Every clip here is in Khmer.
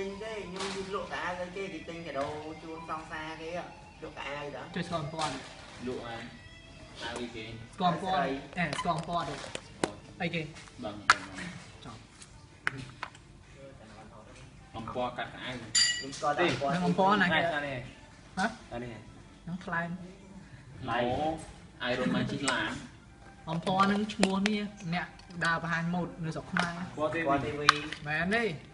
ទិញទេខ្ញុំលក់កៅអៅឲ្យគេគេទិញកាដូជូនសង្សារគេលក់កៅអៅដល់ជួយស្គាល់ពាន់លក់អាហៅអីគេស្គាល់ពាន់អេស្គាល់ពាន់អីគេបងចប់អំពណ៌កាត់កៅអៅខ្ញុំស្គាល់តែគាត់នឹងអំពាន់ណាគេនេះហ៎អានេះនឹងថ្លែងឡៃអាយរ៉ូម៉ាជីឡាមអំពាន់នឹងឈ្មោះនេះអ្នកដើរបង្ហាញម៉ូដនៅស្រុកខ្មែរគាត់ទេគាត់ទីវីមែនទេ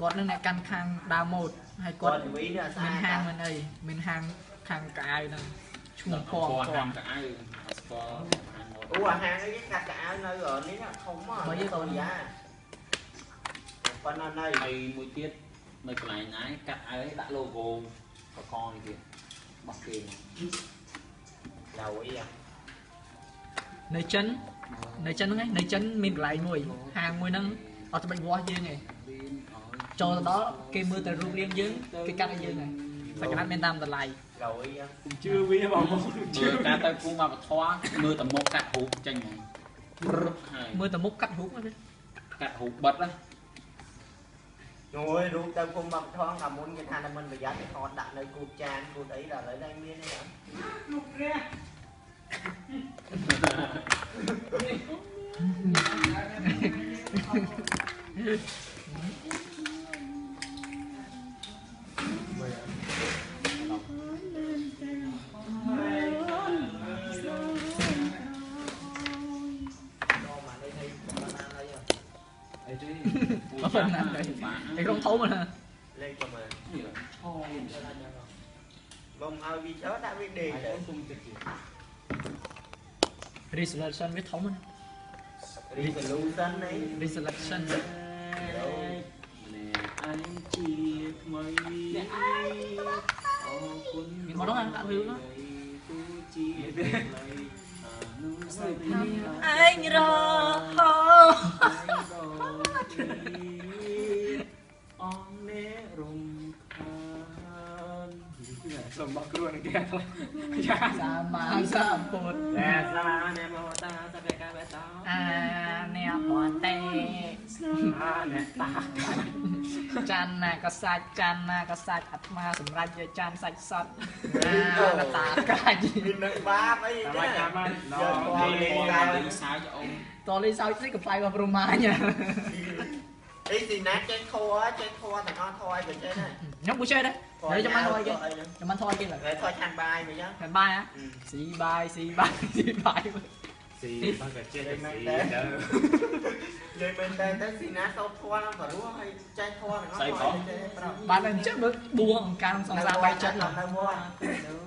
គាត់នឹងអ្នកកាន់ខាងដើរម៉ូដហើយគាគាត់ត់ទីវីនេះស្អាមានតហាងមានអីមានហាងខាងកៅអៅហ្នឹងឈ្មោះអំពពណ៌ណ៌ពហាណ៌ងកៅអៅស្គាល់ហាងម៉ូដអូអាហាងនេះកាត់កៅអៅនៅនេះធំហ៎យ៉ាប៉ុណ្ណានៅហើយមួយទៀតនៅកន្លែងណាកាត់អៅដាក់ logo បកនេះទៀតបោះគេ đầu ý à នៅចិននៅចិនហ្នឹងឯងនៅចិនមានកន្លែងមួយហាងមួយហ្នឹងអត់ត្បិចវាស់យើងឯង ចូលទៅដល់គេមើលតែរូបរាងយើងគេកាត់ឲ្យយើងឯងសក្តានុមានតាមតម្លៃ đầu ý à ជឿវាបងប្អូនមើលការទៅគុំវប្បធម៌មើលតែមុខកាត់រូបចេញហ្មងព្រឹកហើយមើលតែមុខកាត់រូបហ្នឹងកាត់រូបបិទណា rồi rượu tao cùng bọc thoáng là muốn cái than là mình phải dắt cái con đặt nơi cụt chan cụt ấy là lấy đây miên đấy hả អី ពូអត់ចាស់ណាណាស់ស់ទេបាទឯក្រុមធំណា lên cho mình នេះអូ bông ao vi chó đã biết đi អី đấy គុំទឹកទៀត resolution វាធំណា resolution đấy resolution នេះអញជាថ្មីអូគុណមានមក សំបកគ្រួនឹងគេយ៉ាសាមាសម្ពុទ្ធតែសាណែមកតាតកែកាបេតោអាអ្នកពនតេអាអ្នកតាចាន់ណាក៏សាច់ចាន់ណាក៏សាច់អាត្មាសម្រាប់យកចាន់សាច់សតអាតាកាច់ mình nâng ba ấy តាម đấy តាមណ giờ ោ con នេះ lên បាន ra លេងសើចអូនតលីសោចនេះកំ plai របស់ប្រមាញ ý thì nát trên thua á trên thua thì nó thôi mình trên này ខ្ញុំពុះចេះដែរ ហើយចាំបាន thôi គេ rồi ចាំបានថយគេឡើយ thôi than bài mày nhá តែបាយហ៎ ừ. ស៊ីបាយស៊ីបាយស៊ីបាយស៊ីបានក៏ចេះតែស៊ីទៅ Vậy mình tên tới xì nát sâu thua nó phải đúng không? Hay chai thua thì nó Xây thôi, bỏ. chai bỏ. បានតែអញ្ចឹងមើលបួងអង្ការក្នុងសង្សារបាយចិត្ត Đâu mua.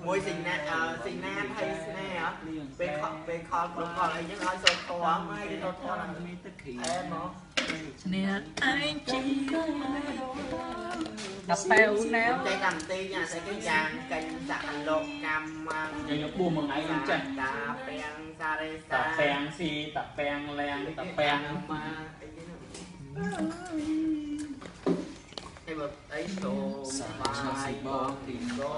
Mua xì nát, ờ, xì nát hay xì nè hả? Bên kho, bên kho, bên kho là những ai sâu thua á, mấy cái sâu thua là មានទឹកខៀ em hả? នេះអញជី ដល់ប៉ែវណែវ Chai cầm ti nha, sẽ cái vàng, cành sạc lột cam ăn. យើងយកបួសមួយថ្ងៃយើងចេះ Tà bèn sa rê តា sa. ពាំងស៊ីតាពាំងលាងតាពាំង mà cái cái nó- Cái bậc ấy đồ bài bò thì có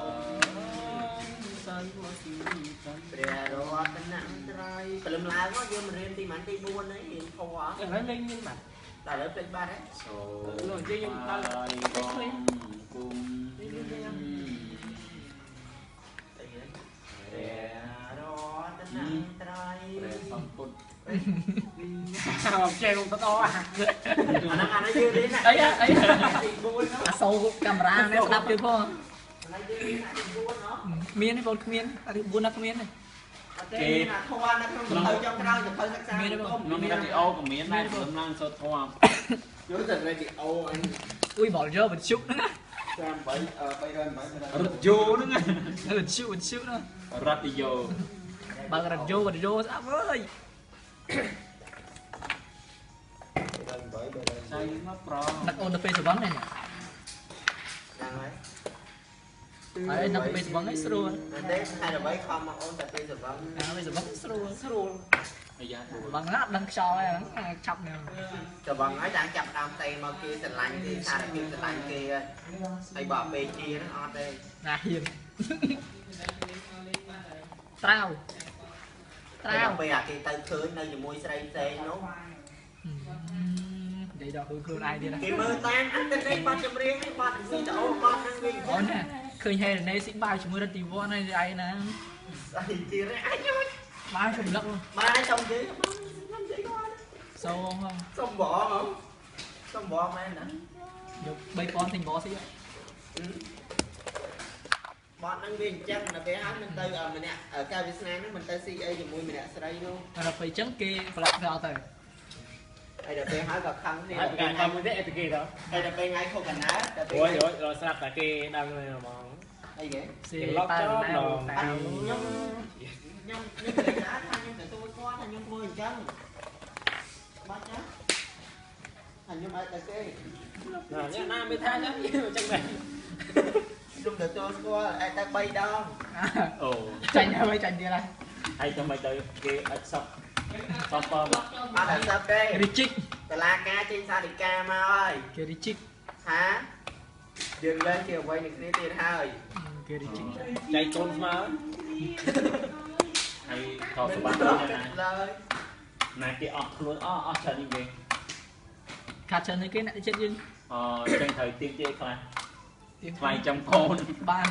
ព្រះរតនត្រ័យព្រលឹមឡើងមកយើងមករៀនទីម៉ានទី4ហ្នឹងរៀនធម៌ឥឡូវលេងមានបាត់ ដល់លើពេញបាត់ហើយសូលោកនិយាយខ្ញុំដល់ពេញឃើញគុំនេះនេះខ្ញុំតែយេរតនត្រ័យព្រះសំពុទ្ធអត់ចេះខ្ញុំទៅដល់អាហ្នឹងអាហ្នឹងយឺលេងអីអីទី4ហ្នឹងអាសូវកាមេរ៉ានេះស្ដាប់ទៀតផងអាហ្នឹងយឺលេងអាទី4ហ្នឹងមានទេបងគ្មានអាទី4ណាគ្មានទេ អត់ទេរៀនណាធម៌នៅក្នុងទៅចុងក្រោយទៅសិក្សាមានទេបងក្នុងវីដេអូក៏មានដែរព្រមឡើងសូត្រធម៌យកទៅរេឌីអូអញអុយបលយកបញ្ជុកហ្នឹងណាតាម3 308រត់យោហ្នឹងបញ្ជុកបញ្ជុកណារត់យោបើករត់យោរត់យោស្អាប់អើយចៃមកប្រដឹកអូនទៅពេលសវឹងនេះយ៉ាង ហើយដឹកទៅពេលសវឹងនេះស្រួលតែទេហើយដើម្បីខំមកអូនតែពេលសវឹងអាពេលសវឹងស្រួលស្រួលអាយ៉ាទូបងណាដឹងខ្យល់ហើយហ្នឹងឆាប់នេះសវឹងហើយតែចាប់ដើមតែមកគេស្រឡាញ់គេសារគេស្រឡាញ់គេហើយបើពេលជាហ្នឹងអត់ទេណាហ៊ានត្រាវត្រាវពេលអាគេទៅឃើញនៅជាមួយស្រីផ្សេងនោះនិយាយដល់ខ្លួនខ្លួនឯងទៀតណាគេមើលតាមអត្តន័យបាត់ចម្រៀងនេះបាត់វីដេអូបាត់ហ្នឹងវិញអូនណា ឃើញហេរណេស៊ីបាយជាមួយរតិវ័នហើយឯណាស្អីជារអញខ្ញុំបាយសម្លឹកបានចង់និយាយខ្ញុំនិយាយគាត់សូហងសុំបងហ៎សុំបងមែនណាយក3000ទិញបោស៊ីបាត់ហ្នឹងវាអញ្ចឹងដល់ពេលហើយមិនទៅម្នាក់កាយវាស្នាហ្នឹងមិនទៅស៊ីអីជាមួយម្នាក់ស្រីនោះដល់ពេលអញ្ចឹងគេប្រឡាក់ក្រោទៅ ហើយដល់ពេលហើយក៏ខឹងគ្នាហើយប្រកាន់តាមមួយទៀតអីទៅគេទៅហើយដល់ពេលថ្ងៃខុសកណ្ដាលដល់ពេលអូយអូយដល់ស្រាប់តែគេដឹងហ្មងអីគេគេឡប់ចោលហ្មងខ្ញុំខ្ញុំខ្ញុំនិយាយថាខ្ញុំទទួលគាត់ថាខ្ញុំធ្វើអញ្ចឹងបាច់ចាហើយខ្ញុំអាចតែគេណាណាមិនថាចឹងអញ្ចឹងដែរខ្ញុំទទួលស្គាល់អាចតែ3ដងអូចាញ់ហើយចាញ់ទៀតហើយហើយចាំមិនទៅគេអត់សក់ សំពើមកអត់តែសឹកទេរីជីកតឡាការចេញសាធិការមកហើយគេរីជីកថាយើងឡើងជាអ្វីនឹងគ្នាទៀតហើយគេរីជីកចៃកូនស្មើហើយថតសម្បត្តិទៅណាឡើយណាគេអស់ខ្លួនអស់អស់ច្រើននេះគេខាត់ច្រើននេះគេអ្នកចិត្តយើងអឺចឹងត្រូវទៀមទាខ្លះទៀងថ្លៃចំកូនបាន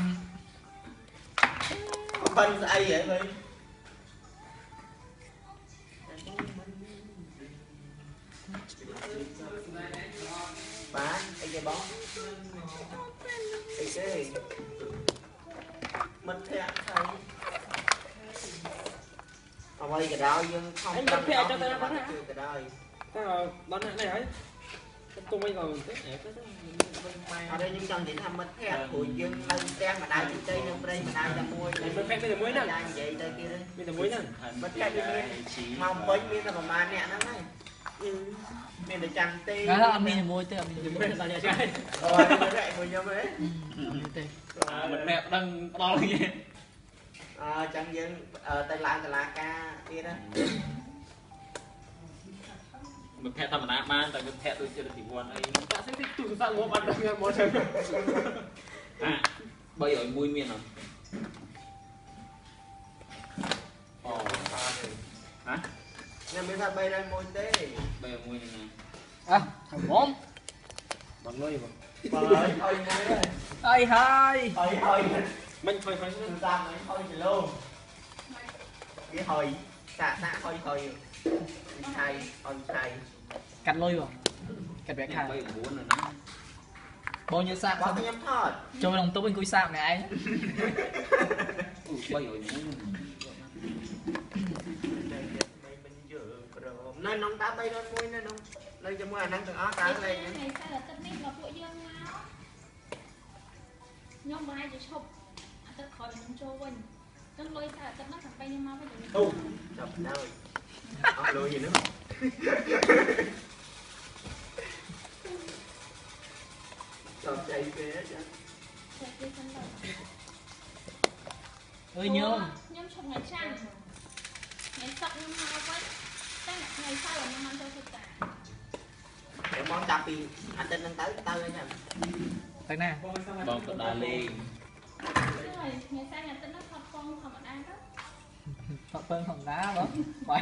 បិណ្ឌស្អីហ៎វិញ បានអីគេបងអីគេមិត្តភក្តិថៃអ្វីក៏ដោយយើងខំគឺក៏ដោយតែដល់ណាស់នេះហើយគុំវិញក៏ទេអេទៅអត់ទេខ្ញុំចង់និយាយថាមិត្តភក្តិព្រោះយើងនៅផ្ទះម្ដាយទីទៅនៅព្រៃម្ដាយតែមួយមិនមិនតែមួយហ្នឹងចានិយាយទៅគេទៅមានតែមួយហ្នឹងមិត្តភក្តិយើងមានមកពេញមានតែប្រហែលអ្នកហ្នឹងហើយ មានតែចាំទេហើយអត់មានជាមួយទេអត់មានជាមួយមិនតែញ៉ាឆ្ងាយអូយមើលតែមួយខ្ញុំហ៎អត់មានទេអឺមិនមែនដឹងផ្ដល់គ្នាអឺចឹងយើងទៅឡើងតឡាការទៀតណាមិនភ័ក្រធម្មតាបានតែមិនភ័ក្រដូចជារតិវ័នអីតាក់សិទីទូរស័ព្ទមកអត់ដឹងមកចឹងអា301មានអត់ ថា301ទេ301ហ្នឹងអ่ะថងបងបងលុយបងបើហើយហើយហើយហើយហើយមិញហើយហើយតាមមិញហើយគីឡូគេហើយតាតាហើយហើយឆៃហើយឆៃកាត់លុយបងកាត់វាខា39នៅហ្នឹងបងញ៉ាំសាកបងខ្ញុំថតចូលក្នុងតុអង្គុយសាកម្នាក់ឯង301 នៅក្នុងតា301នៅក្នុងនៅជាមួយអាហ្នឹងទាំងអស់តើលេខថ្ងៃសៅរ៍អាទិត្យនេះមកពួកយើងមកខ្ញុំប្រហែលជាឈប់អាទិត្យក្រោយខ្ញុំចូលវិញចឹងលុយសៅរ៍អាទិត្យហ្នឹងចាំពេលខ្ញុំមកវិញខ្ញុំអូចាប់ដល់អស់លុយហ្នឹងចាប់ใจពេកចាចេះគេសិនទៅអើយញោមខ្ញុំឈប់ថ្ងៃច័ន្ទថ្ងៃសុក្រខ្ញុំមកវិញ តែថ្ងៃសៅរ៍ខ្ញុំមកចូលធ្វើការតែបងចាប់ពីអាទិត្យហ្នឹងទៅទៅហ្នឹងទៅណាបងទៅដើរលេងហើយថ្ងៃសៅរ៍អាទិត្យហ្នឹងថតកងធម្មតាទៅតពើធម្មតាបងបា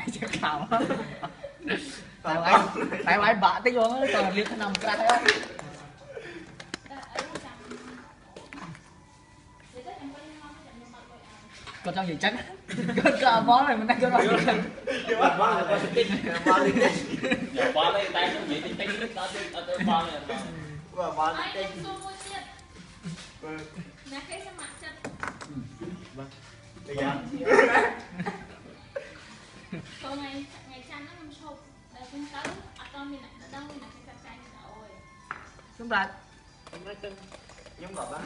យជាខោតតែឯងតែឯងបាក់តិចបងអើយតើលៀបឆ្នាំក្រាស់ហើយតែអីចាំនិយាយទៅចាំពេលខ្ញុំមកចាំខ្ញុំមកលុយឲ្យគាត់ចង់និយាយចឹងគាត់ក៏អត់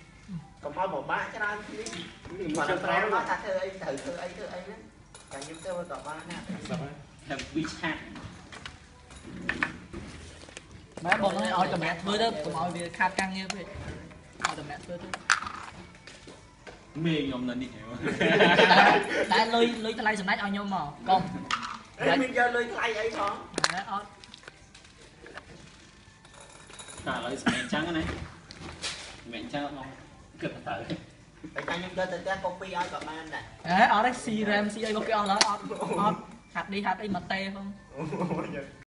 កុំឲ្យមកបាក់ច្រើនគ្នាគាត់ប្រែមកថាធ្វើអីត្រូវធ្វើអីធ្វើអីហ្នឹងតែខ្ញុំទៅក៏បានណាតែវិឆាត់ចម៉ែបងឲ្យឲ្យតម្រាក់ធ្វើទៅកុំឲ្យវាខាតកាំងងារពេកឲ្យតម្រាក់ធ្វើទៅមេខ្ញុំនៅនេះហ៎តែលុយលុយថ្លៃសម្ដេចឲ្យខ្ញុំមកកុំអេមានយកលុយថ្លៃអីផងម៉ែអត់តែឥឡូវសម្រាប់ចឹងណាសម្រាប់ចឹងមក គិតទៅតែកាខ្ញុំយកទៅផ្ទះកូពីឲ្យក៏បានដែរហេអត់ទេស៊ីរ៉ែមស៊ីអីរបស់គេអស់ឡើយអត់អត់ហាត់នេះហាត់អីមកតេផងអូ